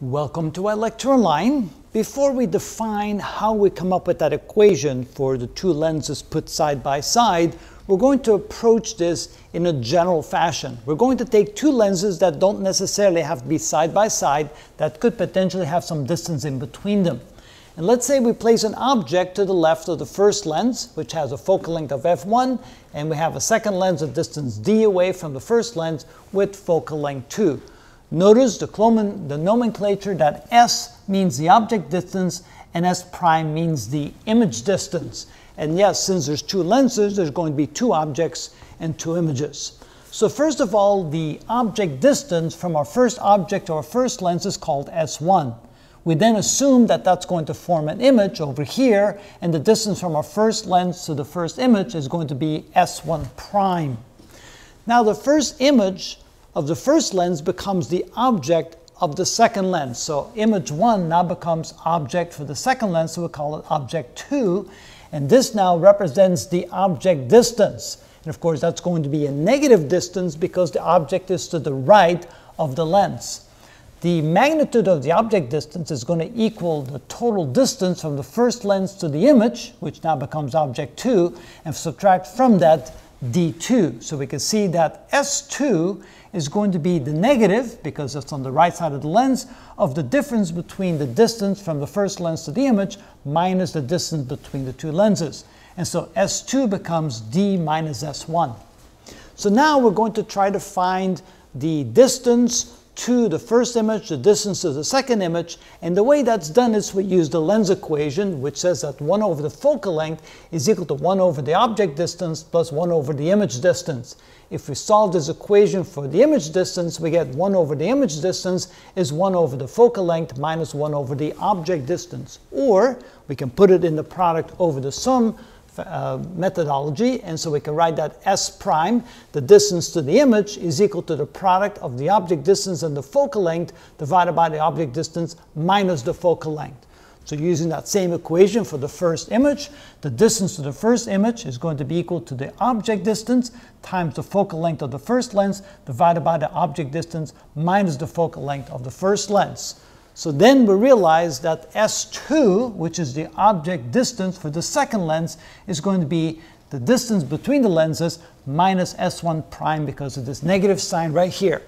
Welcome to ilectureonline. Before we define how we come up with that equation for the two lenses put side by side, we're going to approach this in a general fashion. We're going to take two lenses that don't necessarily have to be side by side, that could potentially have some distance in between them. And let's say we place an object to the left of the first lens, which has a focal length of f1, and we have a second lens of distance d away from the first lens with focal length 2. Notice the, the nomenclature that S means the object distance and S prime means the image distance. And yes, since there's two lenses, there's going to be two objects and two images. So first of all, the object distance from our first object to our first lens is called S1. We then assume that that's going to form an image over here, and the distance from our first lens to the first image is going to be S1 prime. Now the first image of the first lens becomes the object of the second lens. So image 1 now becomes object for the second lens, so we call it object 2. And this now represents the object distance. And of course, that's going to be a negative distance because the object is to the right of the lens. The magnitude of the object distance is going to equal the total distance from the first lens to the image, which now becomes object 2, and subtract from that d2. So we can see that s2 is going to be the negative, because it's on the right side of the lens, of the difference between the distance from the first lens to the image minus the distance between the two lenses. And so S2 becomes D minus S1. So now we're going to try to find the distance to the first image, the distance to the second image, and the way that's done is we use the lens equation, which says that 1 over the focal length is equal to 1 over the object distance plus 1 over the image distance. If we solve this equation for the image distance, we get 1 over the image distance is 1 over the focal length minus 1 over the object distance. Or we can put it in the product over the sum uh, methodology, and so we can write that S prime, the distance to the image, is equal to the product of the object distance and the focal length divided by the object distance minus the focal length. So using that same equation for the first image, the distance to the first image is going to be equal to the object distance times the focal length of the first lens divided by the object distance minus the focal length of the first lens. So then we realize that S2, which is the object distance for the second lens, is going to be the distance between the lenses minus S1 prime because of this negative sign right here.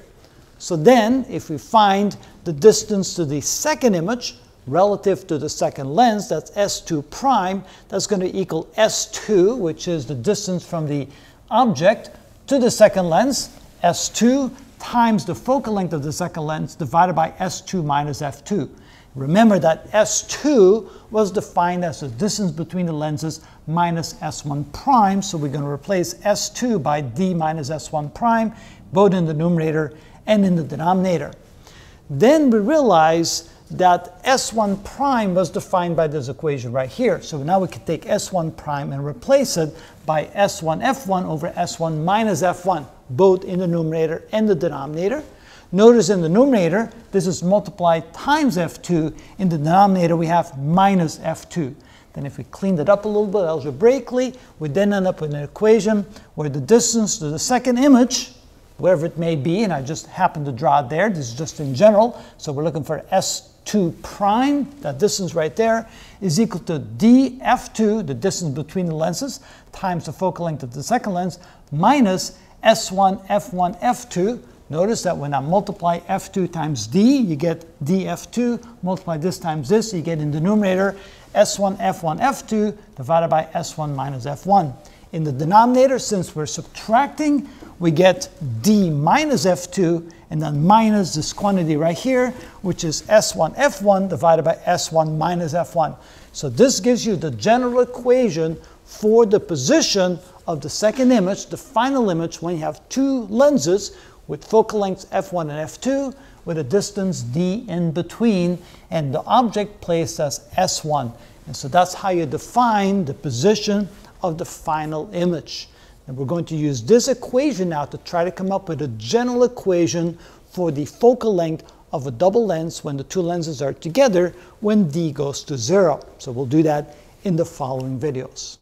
So then, if we find the distance to the second image relative to the second lens, that's S2 prime, that's going to equal S2, which is the distance from the object to the second lens, S2 times the focal length of the second lens divided by S2 minus F2. Remember that S2 was defined as the distance between the lenses minus S1 prime, so we're going to replace S2 by D minus S1 prime, both in the numerator and in the denominator. Then we realize that S1 prime was defined by this equation right here. So now we can take S1 prime and replace it by S1 F1 over S1 minus F1 both in the numerator and the denominator. Notice in the numerator, this is multiplied times f2. In the denominator, we have minus f2. Then if we clean it up a little bit algebraically, we then end up with an equation where the distance to the second image, wherever it may be, and I just happen to draw it there, this is just in general, so we're looking for s2 prime, that distance right there, is equal to df2, the distance between the lenses, times the focal length of the second lens, minus S1, F1, F2. Notice that when I multiply F2 times D, you get dF2. Multiply this times this, you get in the numerator S1, F1, F2 divided by S1 minus F1. In the denominator, since we're subtracting, we get D minus F2 and then minus this quantity right here, which is S1, F1 divided by S1 minus F1. So this gives you the general equation for the position of the second image, the final image, when you have two lenses with focal lengths f1 and f2 with a distance d in between and the object placed as s1. And so that's how you define the position of the final image. And we're going to use this equation now to try to come up with a general equation for the focal length of a double lens when the two lenses are together when d goes to zero. So we'll do that in the following videos.